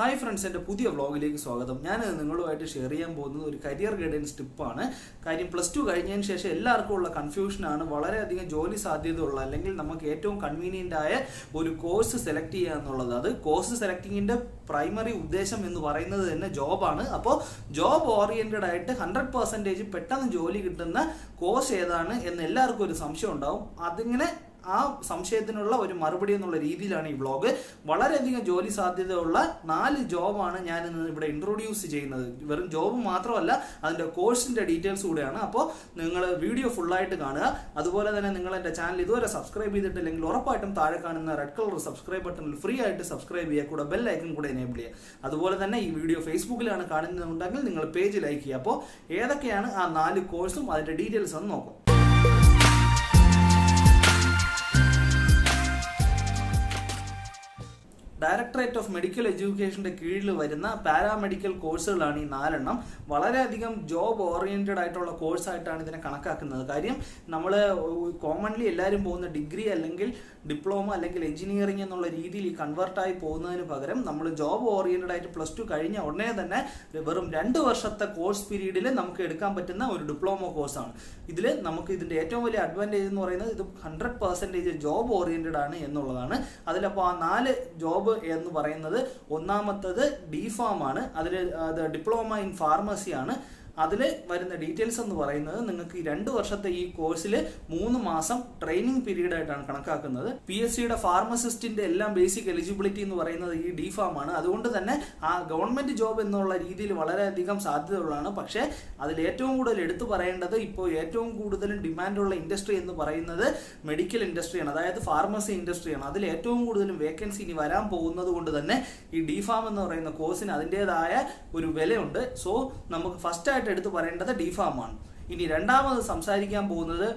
Hi friends എന്റെ പുതിയ വ്ളോഗിലേക്ക് സ്വാഗതം. ഞാൻ നിങ്ങളുമായിട്ട് ഷെയർ ചെയ്യാൻ പോകുന്നത് ഒരു കരിയർ ഗൈഡൻസ് ടിപ്പാണ് കാര്യം പ്ലസ് ടു കഴിഞ്ഞതിന് ശേഷം എല്ലാവർക്കും ഉള്ള കൺഫ്യൂഷനാണ് വളരെയധികം ജോലി സാധ്യതയുള്ള അല്ലെങ്കിൽ നമുക്ക് ഏറ്റവും കൺവീനിയന്റ് ആയ ഒരു കോഴ്സ് സെലക്ട് ചെയ്യുക എന്നുള്ളത്. അത് കോഴ്സ് സെലക്ടിങ്ങിന്റെ പ്രൈമറി ഉദ്ദേശം എന്ന് പറയുന്നത് തന്നെ ജോബാണ് അപ്പോൾ ജോബ് ഓറിയന്റഡ് ആയിട്ട് ഹൺഡ്രഡ് പെർസെന്റേജ് പെട്ടെന്ന് ജോലി കിട്ടുന്ന കോഴ്സ് ഏതാണ് എന്ന് എല്ലാവർക്കും ഒരു സംശയം ഉണ്ടാവും. അതിങ്ങനെ ആ സംശയത്തിനുള്ള ഒരു മറുപടി എന്നുള്ള രീതിയിലാണ് ഈ വ്ളോഗ് വളരെയധികം ജോലി സാധ്യതയുള്ള നാല് ജോബാണ് ഞാൻ ഇന്ന് ഇവിടെ ഇൻട്രൊഡ്യൂസ് ചെയ്യുന്നത്. വെറും ജോബ് മാത്രമല്ല അതിന്റെ കോഴ്സിന്റെ ഡീറ്റെയിൽസ് കൂടെയാണ്. അപ്പോൾ നിങ്ങൾ വീഡിയോ ഫുള്ളായിട്ട് കാണുക. അതുപോലെ തന്നെ നിങ്ങൾ എന്റെ ചാനൽ ഇതുവരെ സബ്സ്ക്രൈബ് ചെയ്തിട്ടില്ലെങ്കിൽ ഉറപ്പായിട്ടും താഴെ കാണുന്ന റെഡ് കളർ സബ്സ്ക്രൈബ് ബട്ടണിൽ ഫ്രീ ആയിട്ട് സബ്സ്ക്രൈബ് ചെയ്യുക. കൂടെ ബെൽ ഐക്കൺ കൂടെ എനേബിൾ ചെയ്യുക. അതുപോലെ തന്നെ ഈ വീഡിയോ ഫേസ്ബുക്കിലാണ് കാണുന്നുണ്ടെങ്കിൽ നിങ്ങൾ പേജ് ലൈക്ക് ചെയ്യുക. അപ്പോൾ ഏതൊക്കെയാണ് ആ നാല് കോഴ്സും അതിന്റെ ഡീറ്റെയിൽസ് ഒന്ന് നോക്കാം. ഡയറക്ടറേറ്റ് ഓഫ് മെഡിക്കൽ എഡ്യൂക്കേഷന്റെ കീഴിൽ വരുന്ന പാരാമെഡിക്കൽ കോഴ്സുകളാണ് ഈ നാലെണ്ണം. വളരെയധികം ജോബ് ഓറിയന്റഡ് ആയിട്ടുള്ള കോഴ്സായിട്ടാണ് ഇതിനെ കണക്കാക്കുന്നത്. കാര്യം നമ്മൾ കോമൺലി എല്ലാവരും പോകുന്ന ഡിഗ്രി അല്ലെങ്കിൽ ഡിപ്ലോമ അല്ലെങ്കിൽ എഞ്ചിനീയറിംഗ് എന്നുള്ള രീതിയിൽ ഈ കൺവേർട്ടായി പോകുന്നതിന് പകരം നമ്മൾ ജോബ് ഓറിയന്റഡ് ആയിട്ട് പ്ലസ് ടു കഴിഞ്ഞ ഉടനെ തന്നെ വെറും രണ്ട് വർഷത്തെ കോഴ്സ് പീരീഡിൽ നമുക്ക് എടുക്കാൻ പറ്റുന്ന ഒരു ഡിപ്ലോമ കോഴ്സാണ്. ഇതിൽ നമുക്ക് ഇതിന്റെ ഏറ്റവും വലിയ അഡ്വാന്റേജ് എന്ന് പറയുന്നത് ഇത് ഹൺഡ്രഡ് പെർസെന്റേജ് ജോബ് ഓറിയന്റഡ് ആണ് എന്നുള്ളതാണ്. അതിലപ്പോൾ ആ നാല് ജോബ് എന്ന് പറയുന്നത് ഒന്നാമത്തത് ഡി ഫാം ആണ്. അതിൽ അത് ഡിപ്ലോമ ഇൻ ഫാർമസി ആണ്. അതിൽ വരുന്ന ഡീറ്റെയിൽസ് എന്ന് പറയുന്നത് നിങ്ങൾക്ക് ഈ രണ്ട് വർഷത്തെ ഈ കോഴ്സിൽ മൂന്ന് മാസം ട്രെയിനിങ് പീരീഡ് ആയിട്ടാണ് കണക്കാക്കുന്നത്. പി എസ് സിയുടെ ഫാർമസിസ്റ്റിന്റെ എല്ലാം ബേസിക് എലിജിബിലിറ്റി എന്ന് പറയുന്നത് ഈ ഡി ഫാം ആണ്. അതുകൊണ്ട് തന്നെ ആ ഗവൺമെന്റ് ജോബ് എന്നുള്ള രീതിയിൽ വളരെയധികം സാധ്യതയുള്ളതാണ്. പക്ഷേ അതിൽ ഏറ്റവും കൂടുതൽ എടുത്തു പറയേണ്ടത് ഇപ്പോൾ ഏറ്റവും കൂടുതൽ ഡിമാൻഡുള്ള ഇൻഡസ്ട്രി എന്ന് പറയുന്നത് മെഡിക്കൽ ഇൻഡസ്ട്രിയാണ് അതായത് ഫാർമസി ഇൻഡസ്ട്രിയാണ് അതിൽ ഏറ്റവും കൂടുതലും വേക്കൻസി ഇനി വരാൻ പോകുന്നത് കൊണ്ട് തന്നെ ഈ ഡി ഫാം എന്ന് പറയുന്ന കോഴ്സിന് അതിന്റെതായ ഒരു വിലയുണ്ട്. സോ നമുക്ക് ഫസ്റ്റ് ആയിട്ട് എടുത്ത് പറയേണ്ടത് ഡിഫാമാണ് ഇനി രണ്ടാമത് സംസാരിക്കാൻ പോകുന്നത്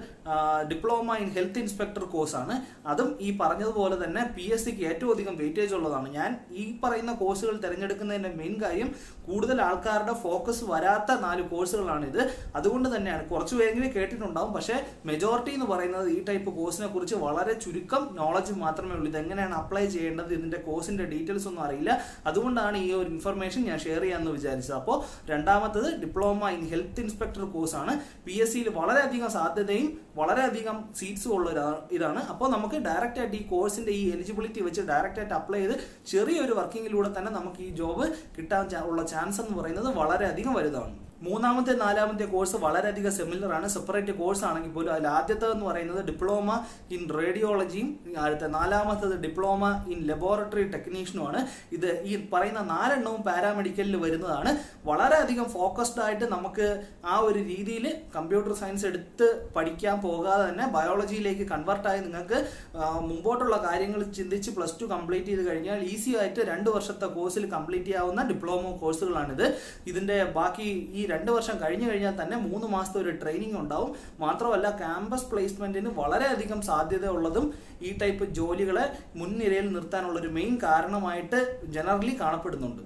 ഡിപ്ലോമ ഇൻ ഹെൽത്ത് ഇൻസ്പെക്ടർ കോഴ്സാണ് അതും ഈ പറഞ്ഞതുപോലെ തന്നെ പി എസ് സിക്ക് ഏറ്റവും അധികം വെയിറ്റേജ് ഉള്ളതാണ്. ഞാൻ ഈ പറയുന്ന കോഴ്സുകൾ തിരഞ്ഞെടുക്കുന്നതിന്റെ മെയിൻ കാര്യം കൂടുതൽ ആൾക്കാരുടെ ഫോക്കസ് വരാത്ത നാല് കോഴ്സുകളാണ് ഇത്. അതുകൊണ്ട് തന്നെയാണ്. കുറച്ച് പേരെങ്കിലും കേട്ടിട്ടുണ്ടാവും. പക്ഷേ മെജോറിറ്റി എന്ന് പറയുന്നത് ഈ ടൈപ്പ് കോഴ്സിനെ കുറിച്ച് വളരെ ചുരുക്കം നോളജ് മാത്രമേ ഉള്ളൂ. ഇത് എങ്ങനെയാണ് അപ്ലൈ ചെയ്യേണ്ടത്? ഇതിന്റെ കോഴ്സിന്റെ ഡീറ്റെയിൽസ് ഒന്നും അറിയില്ല. അതുകൊണ്ടാണ് ഈ ഒരു ഇൻഫർമേഷൻ ഞാൻ ഷെയർ ചെയ്യാമെന്ന് വിചാരിച്ചത്. അപ്പോൾ രണ്ടാമത്തത് ഡിപ്ലോമ ഇൻ ഹെൽത്ത് ഇൻസ്പെക്ടർ കോഴ്സാണ് പി എസ് സിയിൽ വളരെയധികം സാധ്യതയും വളരെയധികം സീറ്റ്സും ഉള്ള ഇതാണ്. അപ്പോൾ നമുക്ക് ഡയറക്റ്റ് ആയിട്ട് ഈ കോഴ്സിന്റെ ഈ എലിജിബിലിറ്റി വെച്ച് ഡയറക്റ്റ് ആയിട്ട് അപ്ലൈ ചെയ്ത് ചെറിയൊരു വർക്കിങ്ങിലൂടെ തന്നെ നമുക്ക് ഈ ജോബ് കിട്ടാൻ ഉള്ള ചാൻസ് എന്ന് പറയുന്നത് വളരെയധികം വലുതാണ്. മൂന്നാമത്തെ നാലാമത്തെ കോഴ്സ് വളരെയധികം സിമിലർ ആണ്. സെപ്പറേറ്റ് കോഴ്സ് ആണെങ്കിൽ പോലും അതിൽ ആദ്യത്തെ എന്ന് പറയുന്നത് ഡിപ്ലോമ ഇൻ റേഡിയോളജിയും അടുത്ത നാലാമത്തത് ഡിപ്ലോമ ഇൻ ലബോറട്ടറി ടെക്നീഷ്യനുമാണ് ഇത് ഈ പറയുന്ന നാലെണ്ണവും പാരാമെഡിക്കലിൽ വരുന്നതാണ്. വളരെയധികം ഫോക്കസ്ഡ് ആയിട്ട് നമുക്ക് ആ ഒരു രീതിയിൽ കമ്പ്യൂട്ടർ സയൻസ് എടുത്ത് പഠിക്കാൻ പോകാതെ തന്നെ ബയോളജിയിലേക്ക് കൺവേർട്ടായി നിങ്ങൾക്ക് മുമ്പോട്ടുള്ള കാര്യങ്ങൾ ചിന്തിച്ച് പ്ലസ് ടു കംപ്ലീറ്റ് ചെയ്ത് കഴിഞ്ഞാൽ ഈസി ആയിട്ട് രണ്ട് വർഷത്തെ കോഴ്സിൽ കംപ്ലീറ്റ് ചെയ്യാവുന്ന ഡിപ്ലോമ കോഴ്സുകളാണിത് ഇതിന്റെ ബാക്കി ഈ രണ്ട് വർഷം കഴിഞ്ഞു കഴിഞ്ഞാൽ തന്നെ മൂന്ന് മാസത്തെ ഒരു ട്രെയിനിങ് ഉണ്ടാവും. മാത്രമല്ല ക്യാമ്പസ് പ്ലേസ്മെന്റിന് വളരെയധികം സാധ്യത ഉള്ളതും ഈ ടൈപ്പ് ജോലികളെ മുൻനിരയിൽ നിർത്താനുള്ള ഒരു മെയിൻ കാരണമായിട്ട് ജനറലി കാണപ്പെടുന്നുണ്ട്.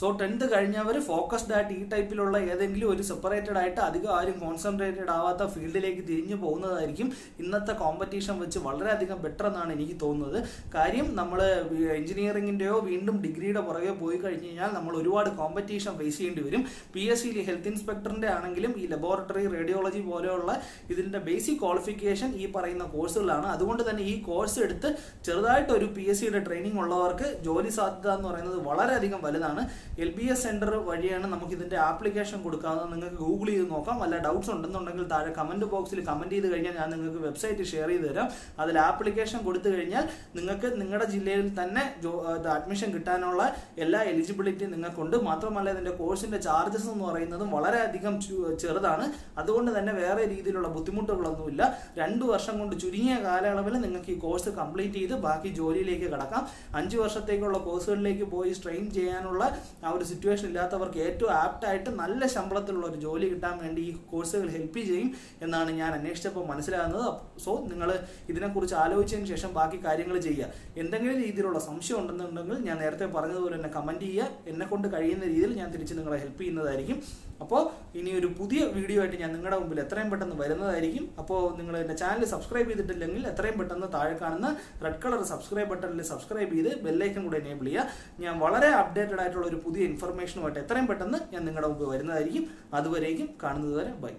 സോ ടെൻത്ത് കഴിഞ്ഞവർ ഫോക്കസ്ഡ് ആയിട്ട് ഈ ടൈപ്പിലുള്ള ഏതെങ്കിലും ഒരു സെപ്പറേറ്റഡ് ആയിട്ട് അധികം ആരും കോൺസെൻട്രേറ്റഡ് ആവാത്ത ഫീൽഡിലേക്ക് തിരിഞ്ഞു പോകുന്നതായിരിക്കും ഇന്നത്തെ കോമ്പറ്റീഷൻ വെച്ച് വളരെയധികം ബെറ്റർ എന്നാണ് എനിക്ക് തോന്നുന്നത്. കാര്യം നമ്മൾ എഞ്ചിനീയറിങ്ങിന്റെയോ വീണ്ടും ഡിഗ്രിയുടെ പുറകെ പോയി കഴിഞ്ഞ് കഴിഞ്ഞാൽ നമ്മൾ ഒരുപാട് കോമ്പറ്റീഷൻ ഫേസ് ചെയ്യേണ്ടി വരും. പി എസ് സിയിൽ ഹെൽത്ത് ഇൻസ്പെക്ടറിന്റെ ആണെങ്കിലും ഈ ലബോറട്ടറി റേഡിയോളജി പോലെയുള്ള ഇതിന്റെ ബേസിക് ക്വാളിഫിക്കേഷൻ ഈ പറയുന്ന കോഴ്സുകളാണ് അതുകൊണ്ട് തന്നെ ഈ കോഴ്സ് എടുത്ത് ചെറുതായിട്ട് ഒരു പി എസ് സിയുടെ ട്രെയിനിങ് ഉള്ളവർക്ക് ജോലി സാധ്യത എന്ന് പറയുന്നത് വളരെയധികം വലുതാണ്. എൽ ബി എസ് സെന്റർ വഴിയാണ് നമുക്ക് ഇതിന്റെ ആപ്ലിക്കേഷൻ കൊടുക്കാവുന്നത്. നിങ്ങൾക്ക് ഗൂഗിൾ ചെയ്ത് നോക്കാം. വല്ല ഡൗട്ട്സ് ഉണ്ടെന്നുണ്ടെങ്കിൽ താഴെ കമന്റ് ബോക്സിൽ കമന്റ് ചെയ്ത് കഴിഞ്ഞാൽ ഞാൻ നിങ്ങൾക്ക് വെബ്സൈറ്റ് ഷെയർ ചെയ്ത് തരാം. അതിൽ ആപ്ലിക്കേഷൻ കൊടുത്തു കഴിഞ്ഞാൽ നിങ്ങൾക്ക് നിങ്ങളുടെ ജില്ലയിൽ തന്നെ അഡ്മിഷൻ കിട്ടാനുള്ള എല്ലാ എലിജിബിലിറ്റി നിങ്ങൾക്കുണ്ട്. മാത്രമല്ല ഇതിന്റെ കോഴ്സിന്റെ ചാർജസ് എന്ന് പറയുന്നതും വളരെയധികം ചെറുതാണ്. അതുകൊണ്ട് തന്നെ വേറെ രീതിയിലുള്ള ബുദ്ധിമുട്ടുകളൊന്നുമില്ല. രണ്ട് വർഷം കൊണ്ട് ചുരുങ്ങിയ കാലയളവിൽ നിങ്ങൾക്ക് ഈ കോഴ്സ് കംപ്ലീറ്റ് ചെയ്ത് ബാക്കി ജോലിയിലേക്ക് കടക്കാം. അഞ്ച് വർഷത്തേക്കുള്ള കോഴ്സുകളിലേക്ക് പോയി സ്ട്രെയിൻ ചെയ്യാനുള്ള ആ ഒരു സിറ്റുവേഷൻ ഇല്ലാത്തവർക്ക് ഏറ്റവും ആപ്റ്റായിട്ട് നല്ല ശമ്പളത്തിലുള്ള ഒരു ജോലി കിട്ടാൻ വേണ്ടി ഈ കോഴ്സുകൾ ഹെൽപ്പ് ചെയ്യും എന്നാണ് ഞാൻ അന്വേഷിച്ചപ്പോൾ മനസ്സിലാകുന്നത്. സോ നിങ്ങൾ ഇതിനെക്കുറിച്ച് ആലോചിച്ചതിന് ശേഷം ബാക്കി കാര്യങ്ങൾ ചെയ്യുക. എന്തെങ്കിലും രീതിയിലുള്ള സംശയം ഉണ്ടെന്നുണ്ടെങ്കിൽ ഞാൻ നേരത്തെ പറഞ്ഞതുപോലെ തന്നെ കമന്റ് ചെയ്യുക. എന്നെക്കൊണ്ട് കഴിയുന്ന രീതിയിൽ ഞാൻ തിരിച്ച് നിങ്ങളെ ഹെൽപ്പ് ചെയ്യുന്നതായിരിക്കും. അപ്പോൾ ഇനി ഒരു പുതിയ വീഡിയോ ആയിട്ട് ഞാൻ നിങ്ങളുടെ മുമ്പിൽ എത്രയും പെട്ടെന്ന് വരുന്നതായിരിക്കും. അപ്പോൾ നിങ്ങൾ എന്റെ ചാനൽ സബ്സ്ക്രൈബ് ചെയ്തിട്ടില്ലെങ്കിൽ എത്രയും പെട്ടെന്ന് താഴെ കാണുന്ന റെഡ് കളർ സബ്സ്ക്രൈബ് ബട്ടണിൽ സബ്സ്ക്രൈബ് ചെയ്ത് ബെല്ലൈക്കൻ കൂടെ എനേബിൾ ചെയ്യുക. ഞാൻ വളരെ അപ്ഡേറ്റഡ് ആയിട്ടുള്ള ഒരു പുതിയ ഇൻഫർമേഷനുമായിട്ട് എത്രയും പെട്ടെന്ന് ഞാൻ നിങ്ങളുടെ മുമ്പ് വരുന്നതായിരിക്കും. അതുവരേക്കും കാണുന്നത് വരെ ബൈ